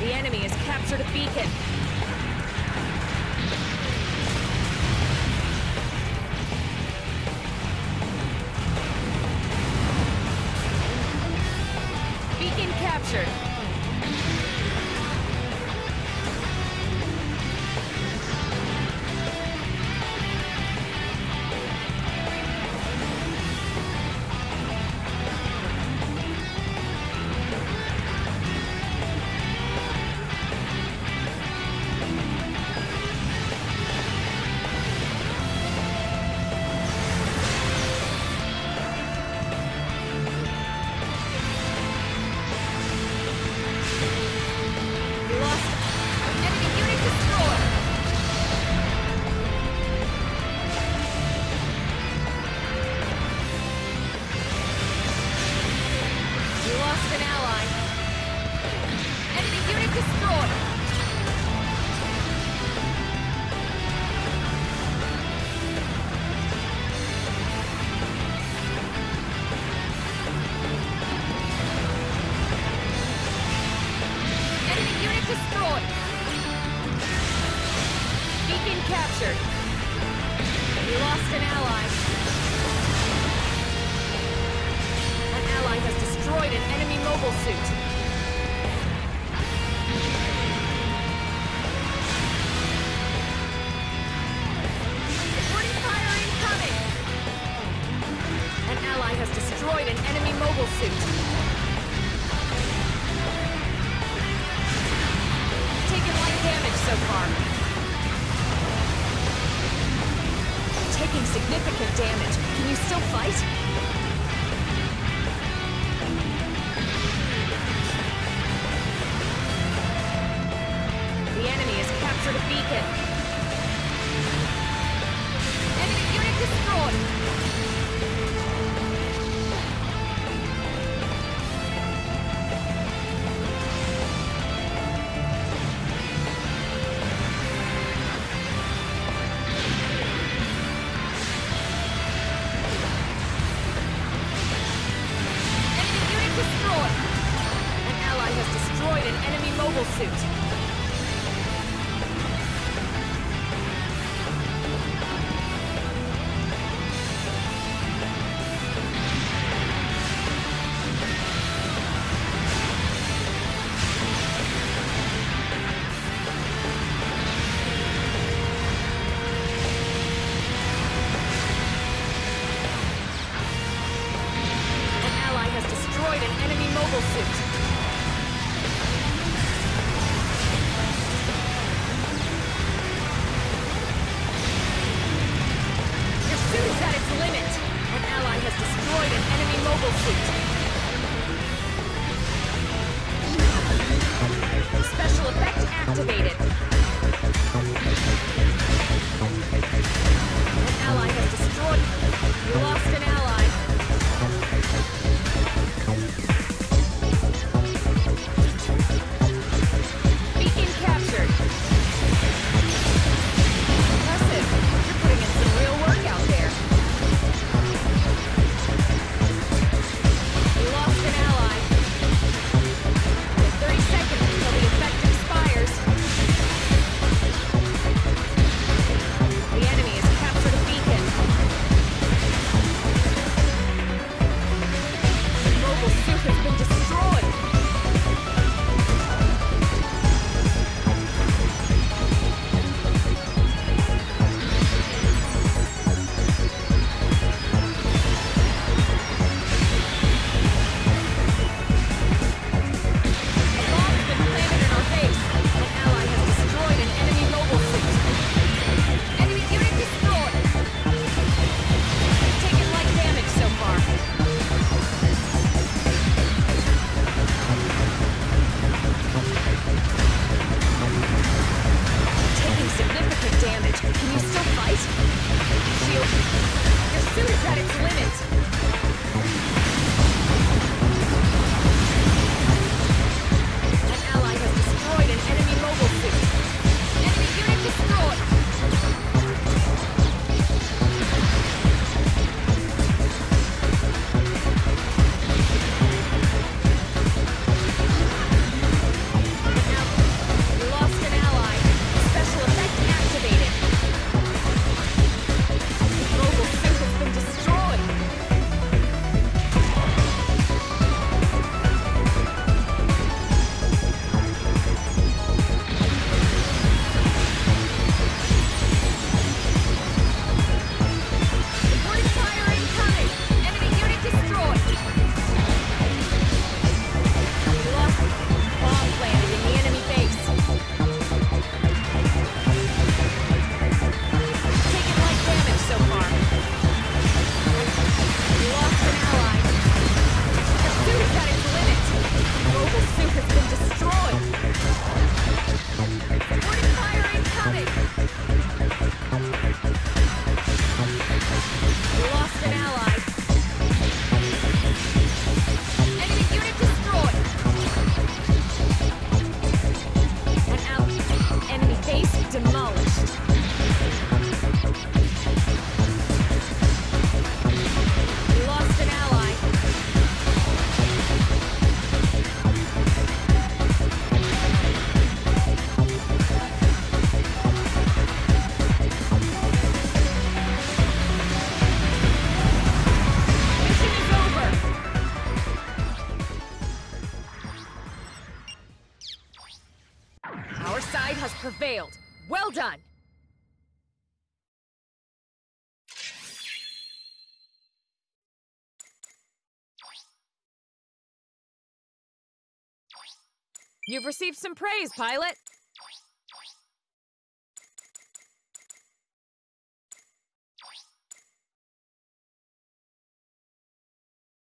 The enemy has captured a beacon. Beacon captured. captured. We lost an ally. An ally has destroyed an enemy mobile suit. taking significant damage. Can you still fight? suit. Can you still fight? Shield, your suit is at its limit. Has prevailed. Well done! You've received some praise, pilot.